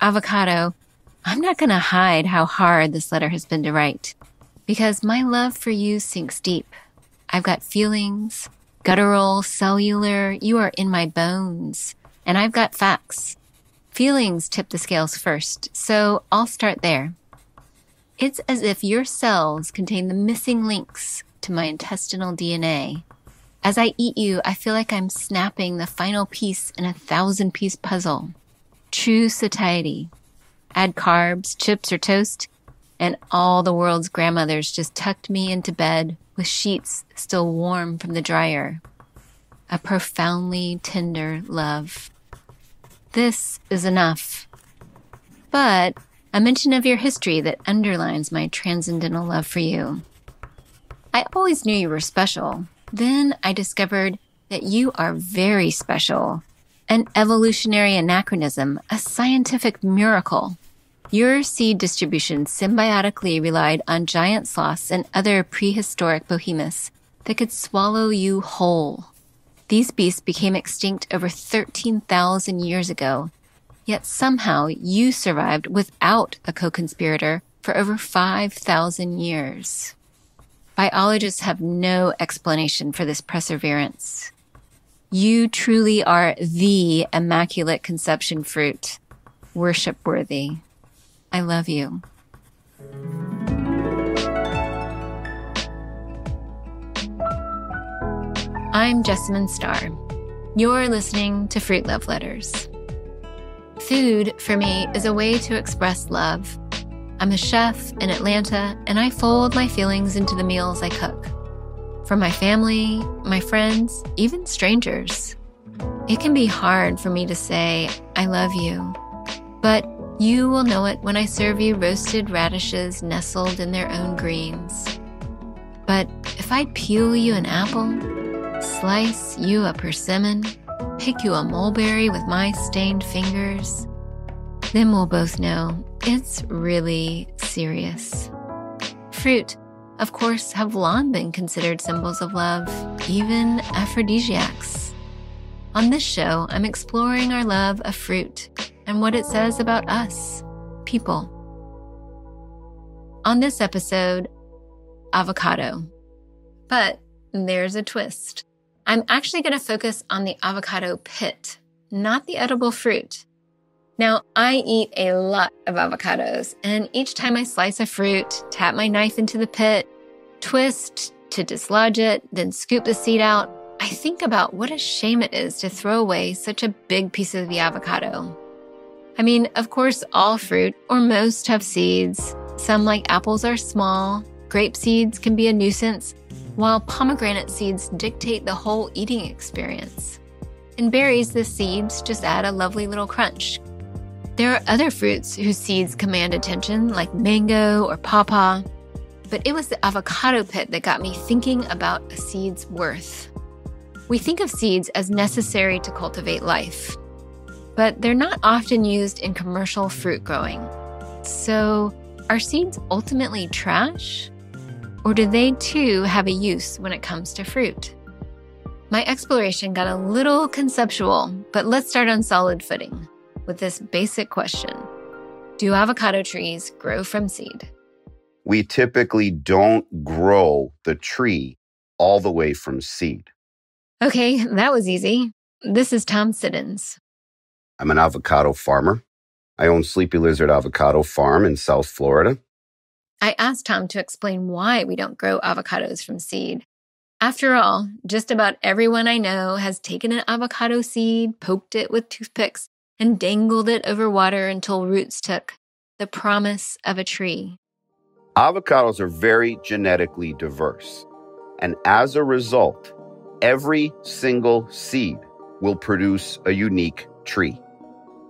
avocado, I'm not going to hide how hard this letter has been to write because my love for you sinks deep. I've got feelings, guttural, cellular. You are in my bones. And I've got facts. Feelings tip the scales first, so I'll start there. It's as if your cells contain the missing links to my intestinal DNA. As I eat you, I feel like I'm snapping the final piece in a thousand piece puzzle. True satiety. Add carbs, chips, or toast, and all the world's grandmothers just tucked me into bed with sheets still warm from the dryer. A profoundly tender love. This is enough. But a mention of your history that underlines my transcendental love for you. I always knew you were special. Then I discovered that you are very special. An evolutionary anachronism, a scientific miracle. Your seed distribution symbiotically relied on giant sloths and other prehistoric behemoths that could swallow you whole. These beasts became extinct over 13,000 years ago, yet somehow you survived without a co-conspirator for over 5,000 years. Biologists have no explanation for this perseverance. You truly are the immaculate conception fruit, worship worthy. I love you. I'm Jessamine Starr. You're listening to Fruit Love Letters. Food, for me, is a way to express love. I'm a chef in Atlanta, and I fold my feelings into the meals I cook. For my family, my friends, even strangers. It can be hard for me to say, I love you. But you will know it when I serve you roasted radishes nestled in their own greens. But if I peel you an apple, slice you a persimmon, pick you a mulberry with my stained fingers, then we'll both know it's really serious. Fruit, of course, have long been considered symbols of love, even aphrodisiacs. On this show, I'm exploring our love of fruit and what it says about us, people. On this episode, avocado. But there's a twist. I'm actually going to focus on the avocado pit, not the edible fruit. Now, I eat a lot of avocados, and each time I slice a fruit, tap my knife into the pit, twist to dislodge it, then scoop the seed out, I think about what a shame it is to throw away such a big piece of the avocado. I mean, of course, all fruit, or most, have seeds. Some, like apples, are small. Grape seeds can be a nuisance, while pomegranate seeds dictate the whole eating experience. In berries, the seeds just add a lovely little crunch. There are other fruits whose seeds command attention, like mango or pawpaw. But it was the avocado pit that got me thinking about a seed's worth. We think of seeds as necessary to cultivate life, but they're not often used in commercial fruit growing. So, are seeds ultimately trash? Or do they too have a use when it comes to fruit? My exploration got a little conceptual, but let's start on solid footing with this basic question Do avocado trees grow from seed? We typically don't grow the tree all the way from seed. Okay, that was easy. This is Tom Siddons, I'm an avocado farmer. I own Sleepy Lizard Avocado Farm in South Florida. I asked Tom to explain why we don't grow avocados from seed. After all, just about everyone I know has taken an avocado seed, poked it with toothpicks, and dangled it over water until roots took. The promise of a tree. Avocados are very genetically diverse. And as a result, every single seed will produce a unique tree.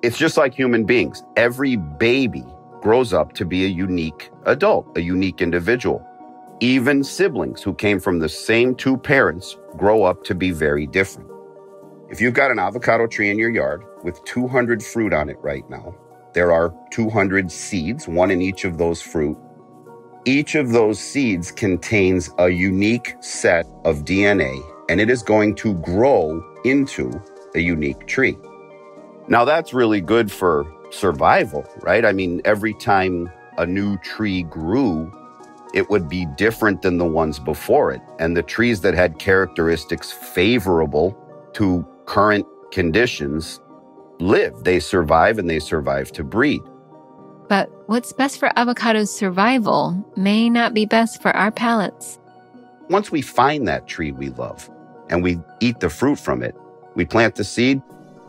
It's just like human beings. Every baby grows up to be a unique adult, a unique individual. Even siblings who came from the same two parents grow up to be very different. If you've got an avocado tree in your yard with 200 fruit on it right now, there are 200 seeds, one in each of those fruit. Each of those seeds contains a unique set of DNA, and it is going to grow into a unique tree. Now, that's really good for survival, right? I mean, every time a new tree grew, it would be different than the ones before it. And the trees that had characteristics favorable to current conditions live. They survive and they survive to breed. But what's best for avocado's survival may not be best for our palates. Once we find that tree we love and we eat the fruit from it, we plant the seed,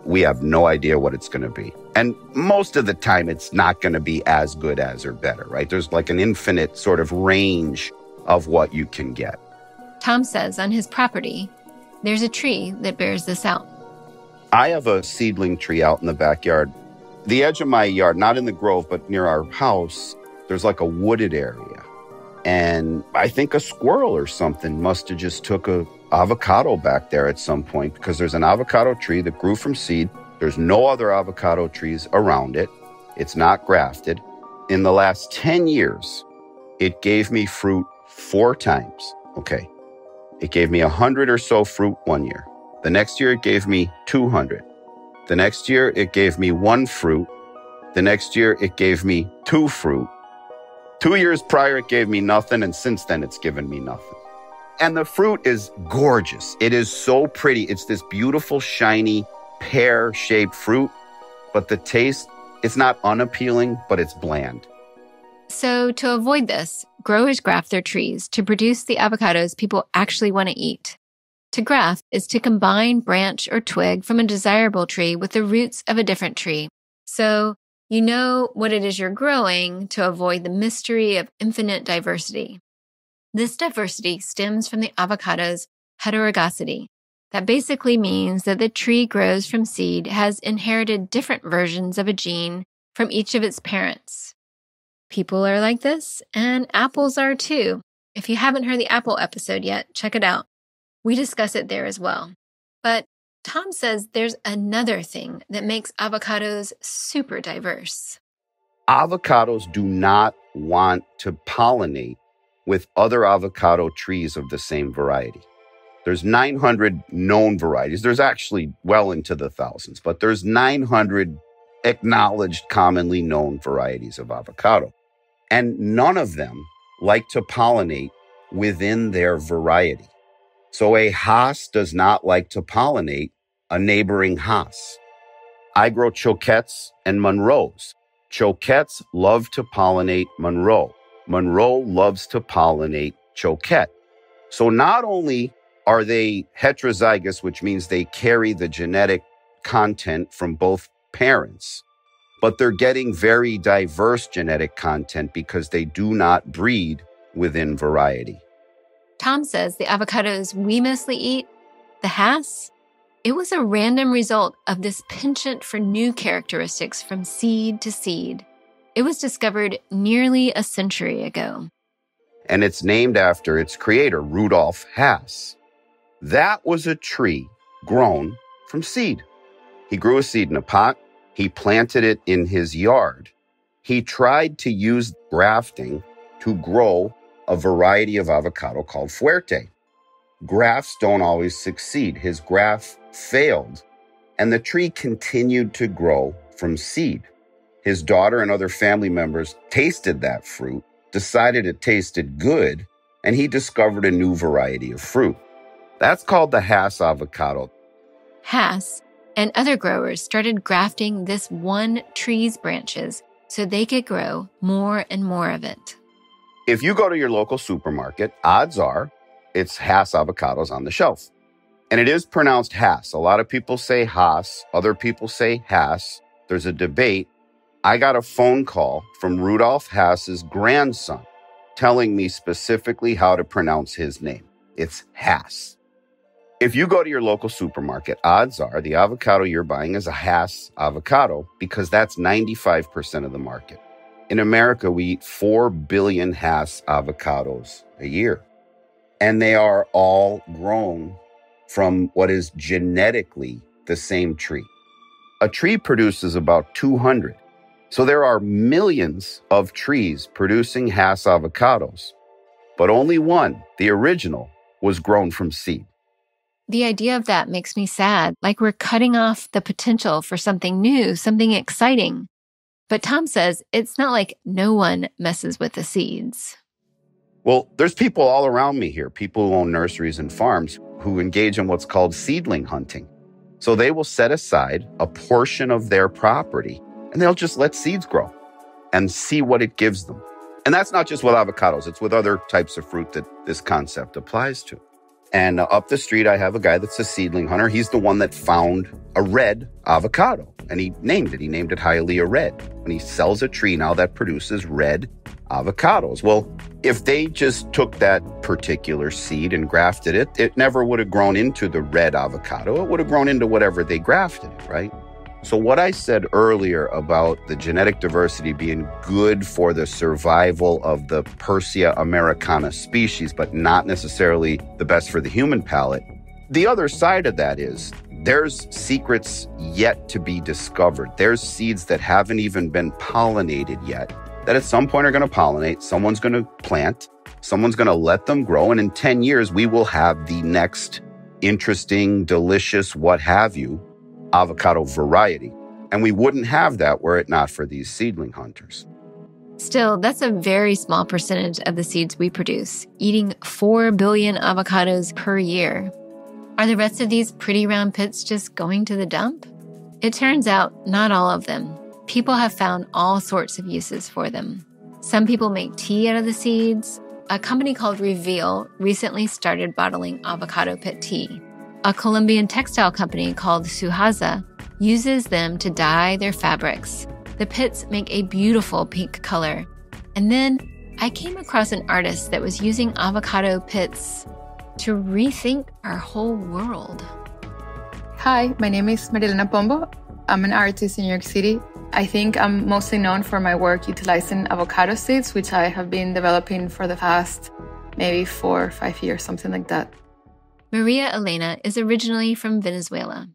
we have no idea what it's going to be. And most of the time, it's not going to be as good as or better, right? There's like an infinite sort of range of what you can get. Tom says on his property, there's a tree that bears this out. I have a seedling tree out in the backyard. The edge of my yard, not in the grove, but near our house, there's like a wooded area. And I think a squirrel or something must have just took a avocado back there at some point because there's an avocado tree that grew from seed. There's no other avocado trees around it. It's not grafted. In the last 10 years, it gave me fruit four times. Okay. It gave me a hundred or so fruit one year. The next year, it gave me 200. The next year, it gave me one fruit. The next year, it gave me two fruit. Two years prior, it gave me nothing. And since then, it's given me nothing. And the fruit is gorgeous. It is so pretty. It's this beautiful, shiny, pear shaped fruit, but the taste, it's not unappealing, but it's bland. So, to avoid this, growers graft their trees to produce the avocados people actually want to eat. To graft is to combine branch or twig from a desirable tree with the roots of a different tree. So, you know what it is you're growing to avoid the mystery of infinite diversity. This diversity stems from the avocado's heterozygosity. That basically means that the tree grows from seed has inherited different versions of a gene from each of its parents. People are like this, and apples are too. If you haven't heard the apple episode yet, check it out. We discuss it there as well. But Tom says there's another thing that makes avocados super diverse. Avocados do not want to pollinate with other avocado trees of the same variety. There's 900 known varieties. There's actually well into the thousands, but there's 900 acknowledged commonly known varieties of avocado. And none of them like to pollinate within their variety. So a Hass does not like to pollinate a neighboring Hass. I grow Choquettes and Monroes. Choquettes love to pollinate Monroe. Monroe loves to pollinate Choquette. So not only are they heterozygous, which means they carry the genetic content from both parents, but they're getting very diverse genetic content because they do not breed within variety. Tom says the avocados we mostly eat, the Hass, it was a random result of this penchant for new characteristics from seed to seed. It was discovered nearly a century ago. And it's named after its creator, Rudolf Hass. That was a tree grown from seed. He grew a seed in a pot, he planted it in his yard. He tried to use grafting to grow a variety of avocado called Fuerte. Grafts don't always succeed. His graft failed, and the tree continued to grow from seed. His daughter and other family members tasted that fruit, decided it tasted good, and he discovered a new variety of fruit. That's called the Hass avocado. Hass and other growers started grafting this one tree's branches so they could grow more and more of it. If you go to your local supermarket, odds are it's Hass avocados on the shelf. And it is pronounced Hass. A lot of people say Haas, other people say Hass. There's a debate I got a phone call from Rudolf Hass's grandson telling me specifically how to pronounce his name. It's Hass. If you go to your local supermarket, odds are the avocado you're buying is a Hass avocado because that's 95% of the market. In America, we eat 4 billion Hass avocados a year, and they are all grown from what is genetically the same tree. A tree produces about 200 so there are millions of trees producing Hass avocados, but only one, the original, was grown from seed. The idea of that makes me sad, like we're cutting off the potential for something new, something exciting. But Tom says it's not like no one messes with the seeds. Well, there's people all around me here, people who own nurseries and farms who engage in what's called seedling hunting. So they will set aside a portion of their property and they'll just let seeds grow and see what it gives them. And that's not just with avocados, it's with other types of fruit that this concept applies to. And up the street, I have a guy that's a seedling hunter. He's the one that found a red avocado and he named it. He named it Hialeah Red. And he sells a tree now that produces red avocados. Well, if they just took that particular seed and grafted it, it never would have grown into the red avocado. It would have grown into whatever they grafted, it, right? So, what I said earlier about the genetic diversity being good for the survival of the Persea americana species, but not necessarily the best for the human palate, the other side of that is there's secrets yet to be discovered. There's seeds that haven't even been pollinated yet, that at some point are going to pollinate. Someone's going to plant, someone's going to let them grow. And in 10 years, we will have the next interesting, delicious, what have you avocado variety. And we wouldn't have that were it not for these seedling hunters. Still, that's a very small percentage of the seeds we produce, eating 4 billion avocados per year. Are the rest of these pretty round pits just going to the dump? It turns out not all of them. People have found all sorts of uses for them. Some people make tea out of the seeds. A company called Reveal recently started bottling avocado pit tea. A Colombian textile company called Suhaza uses them to dye their fabrics. The pits make a beautiful pink color. And then I came across an artist that was using avocado pits to rethink our whole world. Hi, my name is Maria Elena Pombo. I'm an artist in New York City. I think I'm mostly known for my work utilizing avocado seeds, which I have been developing for the past maybe four or five years, something like that. Maria Elena is originally from Venezuela.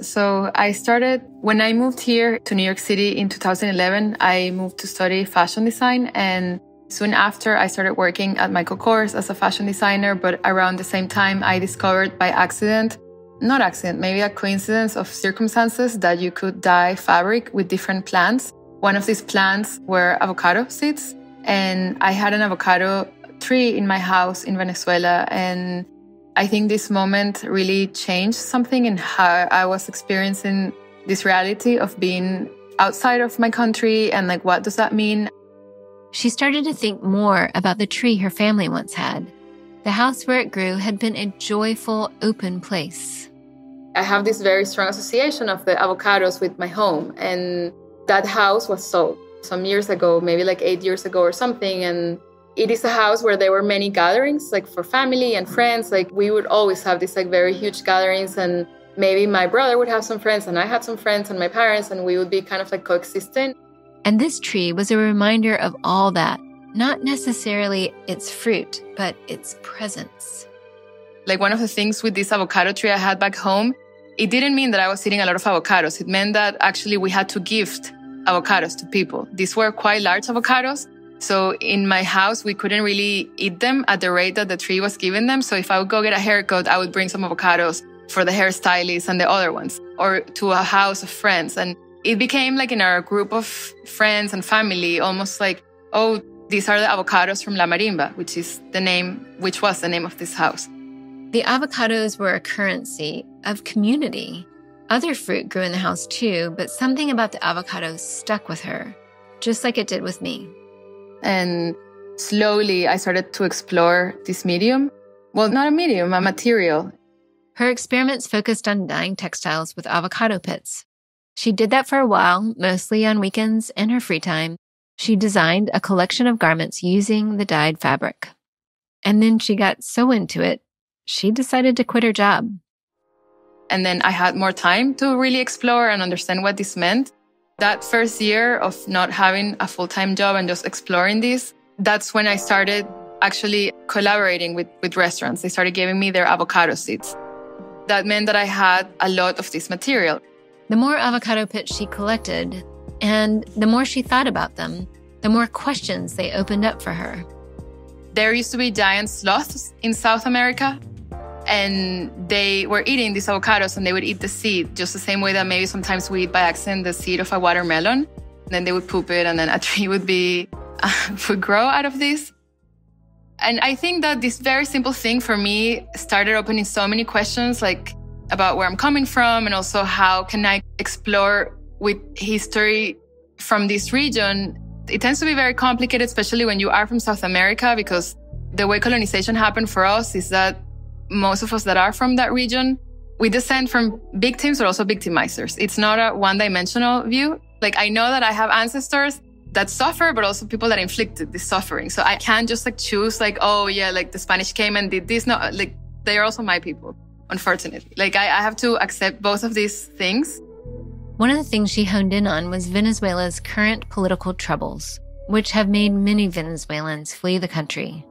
So I started when I moved here to New York City in 2011. I moved to study fashion design and soon after I started working at Michael Kors as a fashion designer, but around the same time I discovered by accident, not accident, maybe a coincidence of circumstances that you could dye fabric with different plants. One of these plants were avocado seeds and I had an avocado tree in my house in Venezuela and I think this moment really changed something in how I was experiencing this reality of being outside of my country and like, what does that mean? She started to think more about the tree her family once had. The house where it grew had been a joyful, open place. I have this very strong association of the avocados with my home. And that house was sold some years ago, maybe like eight years ago or something. And it is a house where there were many gatherings like for family and friends like we would always have these like very huge gatherings and maybe my brother would have some friends and i had some friends and my parents and we would be kind of like coexisting and this tree was a reminder of all that not necessarily its fruit but its presence. Like one of the things with this avocado tree i had back home it didn't mean that i was eating a lot of avocados. It meant that actually we had to gift avocados to people. These were quite large avocados so in my house, we couldn't really eat them at the rate that the tree was giving them. So if I would go get a haircut, I would bring some avocados for the hairstylist and the other ones or to a house of friends. And it became like in our group of friends and family, almost like, oh, these are the avocados from La Marimba, which is the name, which was the name of this house. The avocados were a currency of community. Other fruit grew in the house too, but something about the avocados stuck with her, just like it did with me. And slowly I started to explore this medium. Well, not a medium, a material. Her experiments focused on dyeing textiles with avocado pits. She did that for a while, mostly on weekends and her free time. She designed a collection of garments using the dyed fabric. And then she got so into it, she decided to quit her job. And then I had more time to really explore and understand what this meant. That first year of not having a full time job and just exploring this, that's when I started actually collaborating with, with restaurants. They started giving me their avocado seeds. That meant that I had a lot of this material. The more avocado pits she collected, and the more she thought about them, the more questions they opened up for her. There used to be giant sloths in South America and they were eating these avocados and they would eat the seed just the same way that maybe sometimes we eat by accident the seed of a watermelon. Then they would poop it, and then a tree would be would grow out of this. And I think that this very simple thing for me started opening so many questions, like about where I'm coming from, and also how can I explore with history from this region. It tends to be very complicated, especially when you are from South America, because the way colonization happened for us is that most of us that are from that region, we descend from victims or also victimizers. It's not a one dimensional view. Like I know that I have ancestors that suffer, but also people that inflicted this suffering. So I can't just like choose like, oh yeah, like the Spanish came and did this. No, like they are also my people, unfortunately. Like I, I have to accept both of these things. One of the things she honed in on was Venezuela's current political troubles, which have made many Venezuelans flee the country.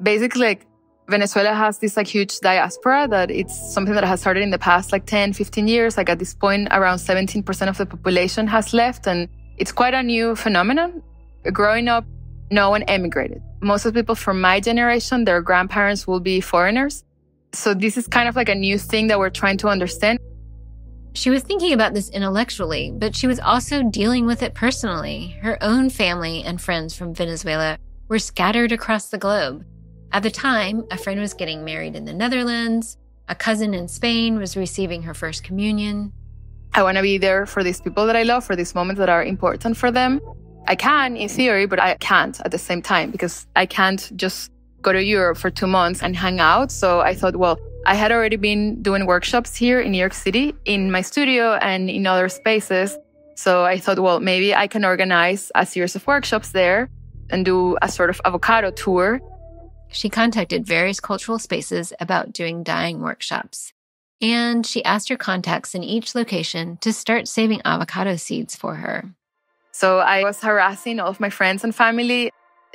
Basically, like Venezuela has this like huge diaspora that it's something that has started in the past like 10, 15 years. Like at this point, around 17% of the population has left. And it's quite a new phenomenon. Growing up, no one emigrated. Most of the people from my generation, their grandparents will be foreigners. So this is kind of like a new thing that we're trying to understand. She was thinking about this intellectually, but she was also dealing with it personally. Her own family and friends from Venezuela were scattered across the globe. At the time, a friend was getting married in the Netherlands, a cousin in Spain was receiving her first communion, I want to be there for these people that I love, for these moments that are important for them. I can in theory, but I can't at the same time because I can't just go to Europe for two months and hang out. So I thought, well, I had already been doing workshops here in New York City in my studio and in other spaces. So I thought, well, maybe I can organize a series of workshops there and do a sort of avocado tour. She contacted various cultural spaces about doing dyeing workshops and she asked her contacts in each location to start saving avocado seeds for her. So I was harassing all of my friends and family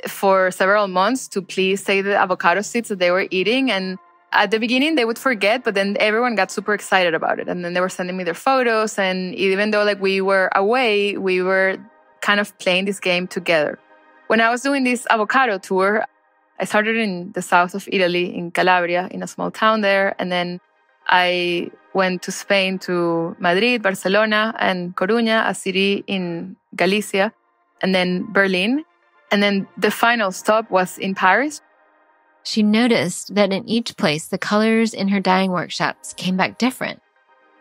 for several months to please save the avocado seeds that they were eating. And at the beginning, they would forget, but then everyone got super excited about it. And then they were sending me their photos. And even though like we were away, we were kind of playing this game together. When I was doing this avocado tour, I started in the south of Italy, in Calabria, in a small town there. And then I went to Spain to Madrid, Barcelona, and Coruña, a city in Galicia, and then Berlin. And then the final stop was in Paris. She noticed that in each place, the colors in her dyeing workshops came back different.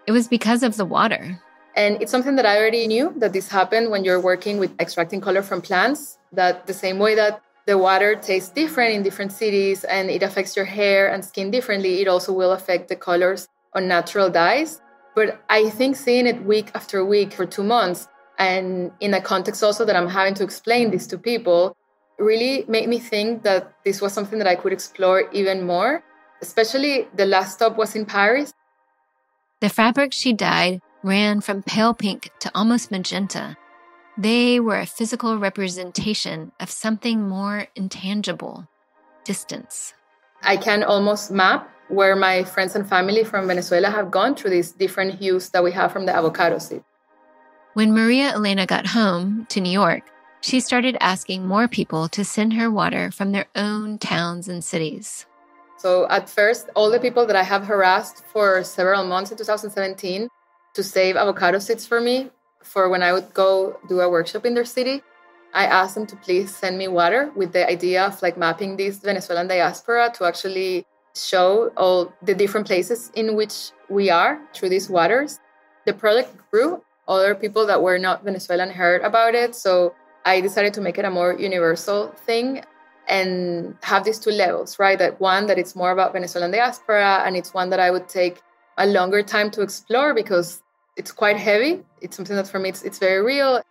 It was because of the water. And it's something that I already knew that this happened when you're working with extracting color from plants, that the same way that the water tastes different in different cities and it affects your hair and skin differently. It also will affect the colors on natural dyes. But I think seeing it week after week for two months, and in a context also that I'm having to explain this to people, really made me think that this was something that I could explore even more. Especially the last stop was in Paris. The fabric she dyed ran from pale pink to almost magenta they were a physical representation of something more intangible distance. I can almost map where my friends and family from Venezuela have gone through these different hues that we have from the avocado seed. When Maria Elena got home to New York, she started asking more people to send her water from their own towns and cities. So, at first, all the people that I have harassed for several months in 2017 to save avocado seeds for me for when I would go do a workshop in their city, I asked them to please send me water with the idea of like mapping this Venezuelan diaspora to actually show all the different places in which we are through these waters. The project grew. Other people that were not Venezuelan heard about it. So I decided to make it a more universal thing and have these two levels, right? That one that it's more about Venezuelan diaspora, and it's one that I would take a longer time to explore because it's quite heavy. It's something that for me, it's, it's very real.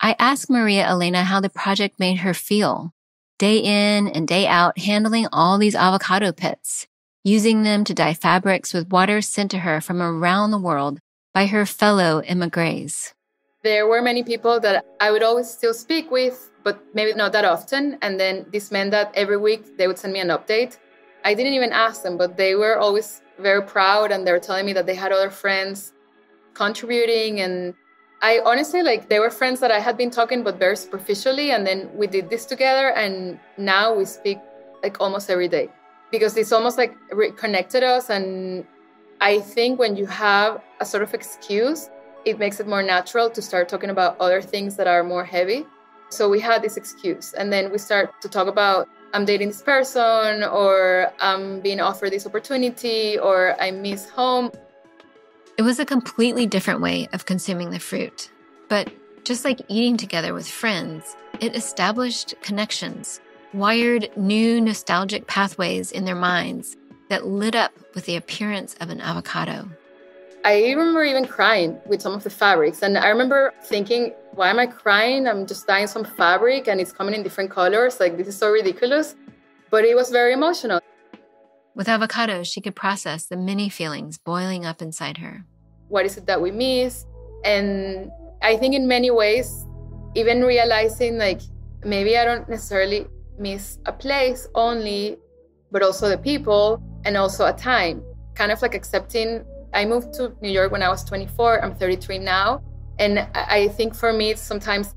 I asked Maria Elena how the project made her feel, day in and day out, handling all these avocado pits, using them to dye fabrics with water sent to her from around the world by her fellow emigres. There were many people that I would always still speak with, but maybe not that often. And then this meant that every week they would send me an update. I didn't even ask them, but they were always very proud and they were telling me that they had other friends contributing and I honestly like they were friends that I had been talking but very superficially and then we did this together and now we speak like almost every day because it's almost like reconnected us and I think when you have a sort of excuse it makes it more natural to start talking about other things that are more heavy. So we had this excuse. And then we start to talk about I'm dating this person, or I'm being offered this opportunity, or I miss home. It was a completely different way of consuming the fruit. But just like eating together with friends, it established connections, wired new nostalgic pathways in their minds that lit up with the appearance of an avocado. I remember even crying with some of the fabrics. And I remember thinking, why am I crying? I'm just dyeing some fabric and it's coming in different colors. Like, this is so ridiculous. But it was very emotional. With avocados, she could process the many feelings boiling up inside her. What is it that we miss? And I think in many ways, even realizing like maybe I don't necessarily miss a place only, but also the people and also a time. Kind of like accepting I moved to New York when I was 24. I'm 33 now. And I think for me, sometimes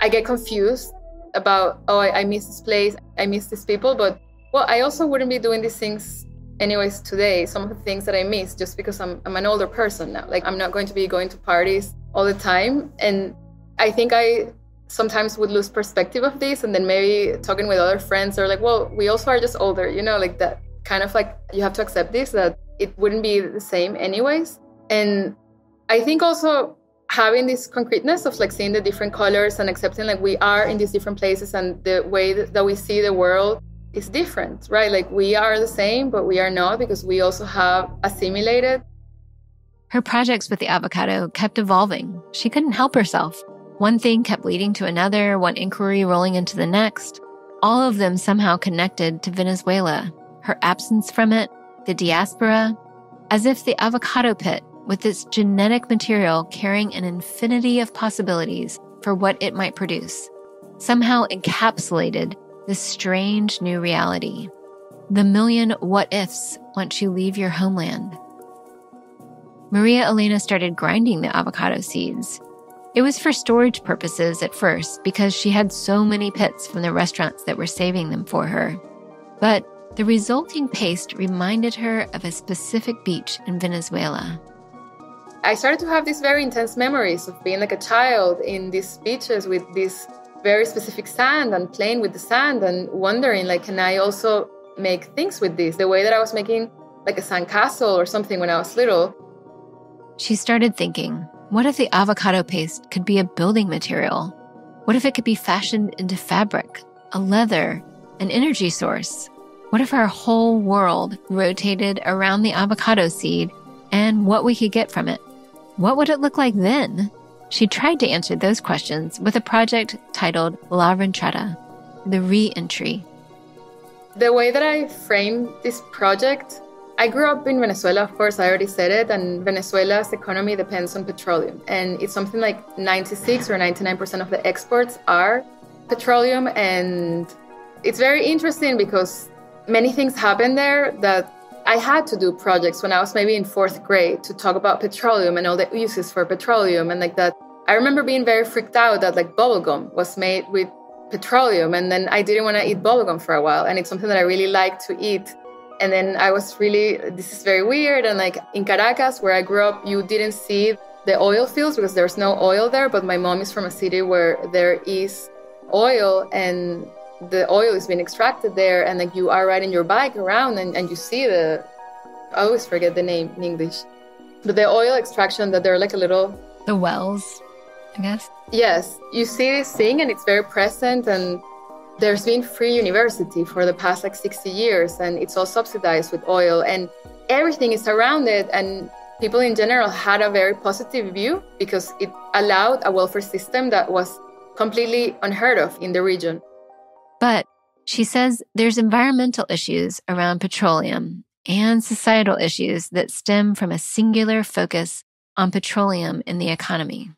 I get confused about, oh, I, miss this place, I miss these people. But well, I also wouldn't be doing these things anyways today. Some of the things that I miss just because I'm, I'm an older person now. Like I'm not going to be going to parties all the time. And I think I sometimes would lose perspective of this. And then maybe talking with other friends are like, well, we also are just older, you know, like that kind of like you have to accept this that it wouldn't be the same anyways. And I think also having this concreteness of like seeing the different colors and accepting like we are in these different places and the way that we see the world is different, right? Like we are the same, but we are not because we also have assimilated. Her projects with the avocado kept evolving. She couldn't help herself. One thing kept leading to another, one inquiry rolling into the next. All of them somehow connected to Venezuela, her absence from it, the diaspora, as if the avocado pit, with its genetic material carrying an infinity of possibilities for what it might produce, somehow encapsulated this strange new reality. The million what ifs once you leave your homeland. Maria Elena started grinding the avocado seeds. It was for storage purposes at first because she had so many pits from the restaurants that were saving them for her. But the resulting paste reminded her of a specific beach in Venezuela. I started to have these very intense memories of being like a child in these beaches with this very specific sand and playing with the sand and wondering like can I also make things with this the way that I was making like a sandcastle or something when I was little. She started thinking, what if the avocado paste could be a building material? What if it could be fashioned into fabric, a leather, an energy source? What if our whole world rotated around the avocado seed and what we could get from it? What would it look like then? She tried to answer those questions with a project titled La Reentrada, the re-entry. The way that I framed this project, I grew up in Venezuela, of course, I already said it, and Venezuela's economy depends on petroleum. And it's something like 96 or 99% of the exports are petroleum. And it's very interesting because many things happen there that I had to do projects when I was maybe in fourth grade to talk about petroleum and all the uses for petroleum and like that. I remember being very freaked out that like bubblegum was made with petroleum and then I didn't want to eat bubblegum for a while and it's something that I really like to eat. And then I was really this is very weird and like in Caracas where I grew up you didn't see the oil fields because there's no oil there but my mom is from a city where there is oil and the oil is being extracted there and like you are riding your bike around and, and you see the I always forget the name in English. But the oil extraction that they're like a little the wells, I guess. Yes. You see this thing and it's very present and there's been free university for the past like 60 years and it's all subsidized with oil and everything is around it and people in general had a very positive view because it allowed a welfare system that was completely unheard of in the region. But she says there's environmental issues around petroleum and societal issues that stem from a singular focus on petroleum in the economy.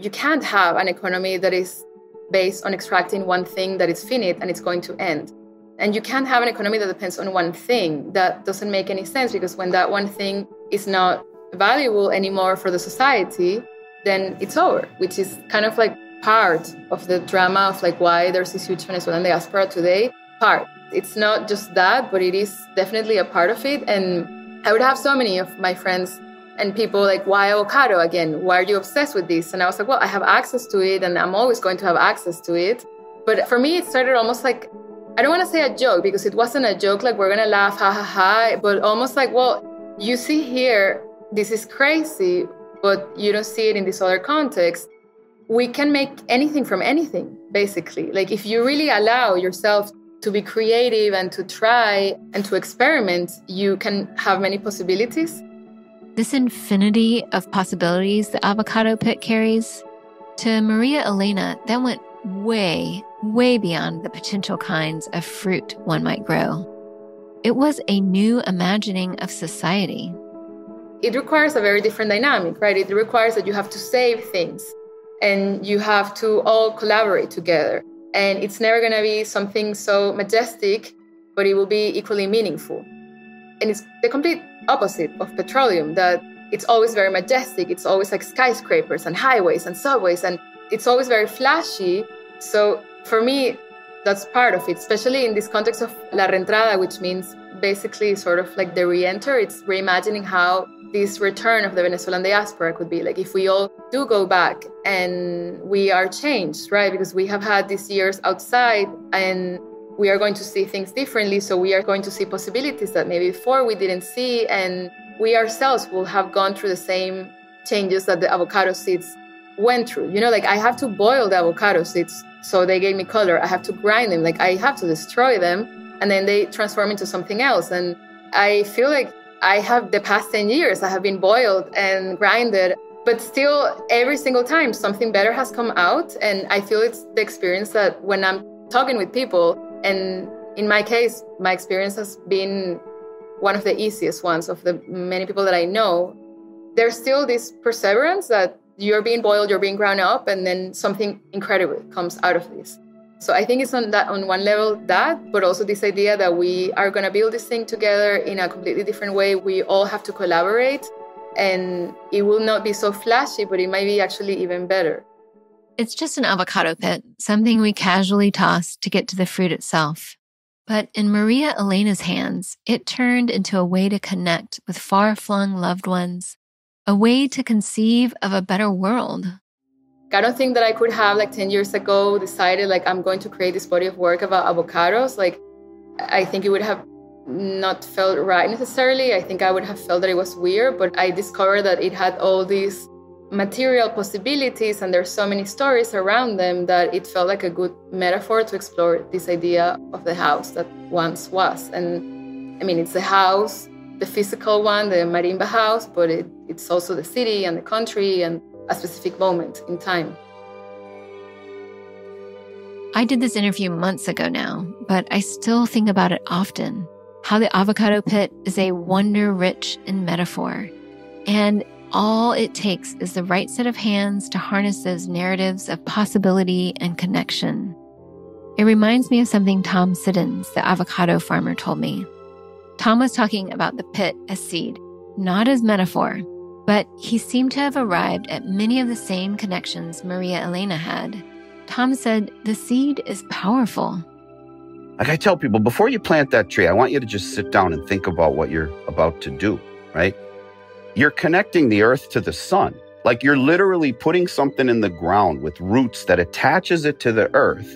You can't have an economy that is based on extracting one thing that is finite and it's going to end. And you can't have an economy that depends on one thing. That doesn't make any sense because when that one thing is not valuable anymore for the society, then it's over, which is kind of like part of the drama of like why there's this huge Venezuelan diaspora today. Part. It's not just that, but it is definitely a part of it. And I would have so many of my friends And people like, why avocado again? Why are you obsessed with this? And I was like, well, I have access to it and I'm always going to have access to it. But for me, it started almost like, I don't want to say a joke because it wasn't a joke, like we're going to laugh, ha ha ha, but almost like, well, you see here, this is crazy, but you don't see it in this other context. We can make anything from anything, basically. Like if you really allow yourself to be creative and to try and to experiment, you can have many possibilities. This infinity of possibilities the avocado pit carries, to Maria Elena, that went way, way beyond the potential kinds of fruit one might grow. It was a new imagining of society. It requires a very different dynamic, right? It requires that you have to save things and you have to all collaborate together. And it's never going to be something so majestic, but it will be equally meaningful. And it's the complete opposite of petroleum that it's always very majestic. It's always like skyscrapers and highways and subways, and it's always very flashy. So for me, that's part of it, especially in this context of La Reentrada, which means basically sort of like the re-enter. It's reimagining how this return of the Venezuelan diaspora could be. Like if we all do go back and we are changed, right? Because we have had these years outside and we are going to see things differently. So we are going to see possibilities that maybe before we didn't see. And we ourselves will have gone through the same changes that the avocado seeds went through. You know, like I have to boil the avocado seeds so they gave me color. I have to grind them, like I have to destroy them, and then they transform into something else. And I feel like I have the past 10 years, I have been boiled and grinded, but still every single time something better has come out. And I feel it's the experience that when I'm talking with people, and in my case, my experience has been one of the easiest ones of the many people that I know. There's still this perseverance that you're being boiled, you're being ground up, and then something incredible comes out of this. So I think it's on that on one level that, but also this idea that we are gonna build this thing together in a completely different way. We all have to collaborate, and it will not be so flashy, but it might be actually even better. It's just an avocado pit, something we casually toss to get to the fruit itself. But in Maria Elena's hands, it turned into a way to connect with far flung loved ones, a way to conceive of a better world. I don't think that I could have, like 10 years ago, decided, like, I'm going to create this body of work about avocados. Like, I think it would have not felt right necessarily. I think I would have felt that it was weird, but I discovered that it had all these material possibilities and there's so many stories around them that it felt like a good metaphor to explore this idea of the house that once was and i mean it's the house the physical one the marimba house but it, it's also the city and the country and a specific moment in time i did this interview months ago now but i still think about it often how the avocado pit is a wonder rich in metaphor and all it takes is the right set of hands to harness those narratives of possibility and connection. It reminds me of something Tom Siddons, the avocado farmer, told me. Tom was talking about the pit as seed, not as metaphor, but he seemed to have arrived at many of the same connections Maria Elena had. Tom said the seed is powerful. Like I tell people, before you plant that tree, I want you to just sit down and think about what you're about to do, right? You're connecting the earth to the sun. Like you're literally putting something in the ground with roots that attaches it to the earth.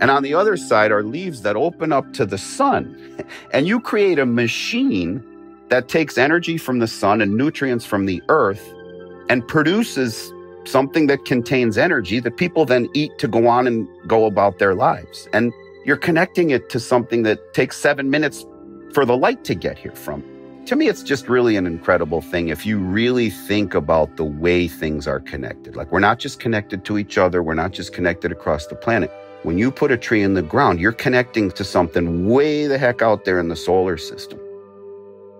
And on the other side are leaves that open up to the sun. And you create a machine that takes energy from the sun and nutrients from the earth and produces something that contains energy that people then eat to go on and go about their lives. And you're connecting it to something that takes seven minutes for the light to get here from to me, it's just really an incredible thing if you really think about the way things are connected. Like, we're not just connected to each other, we're not just connected across the planet. When you put a tree in the ground, you're connecting to something way the heck out there in the solar system.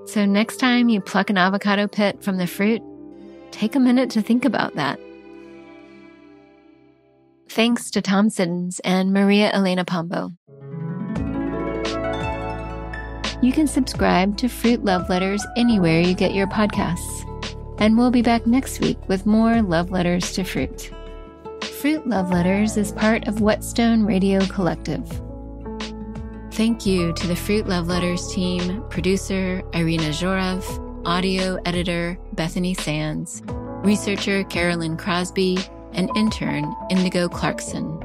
So, next time you pluck an avocado pit from the fruit, take a minute to think about that. Thanks to Tom Siddons and Maria Elena Pombo. You can subscribe to Fruit Love Letters anywhere you get your podcasts. And we'll be back next week with more love letters to fruit. Fruit Love Letters is part of Whetstone Radio Collective. Thank you to the Fruit Love Letters team, producer Irina Zhorov, audio editor Bethany Sands, researcher Carolyn Crosby, and intern Indigo Clarkson.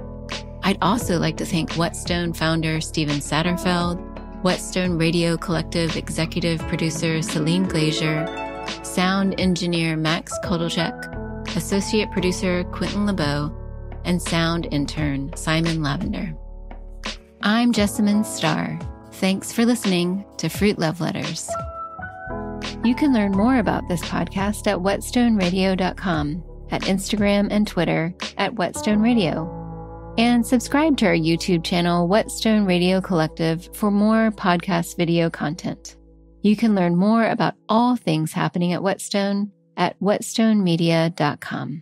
I'd also like to thank Whetstone founder Stephen Satterfield, Whetstone Radio Collective executive producer Celine Glazier, sound engineer Max Kodelchek, associate producer Quentin LeBeau, and sound intern Simon Lavender. I'm Jessamine Starr. Thanks for listening to Fruit Love Letters. You can learn more about this podcast at whetstoneradio.com, at Instagram and Twitter at Whetstone Radio and subscribe to our YouTube channel, Whetstone Radio Collective, for more podcast video content. You can learn more about all things happening at Whetstone at whetstonemedia.com.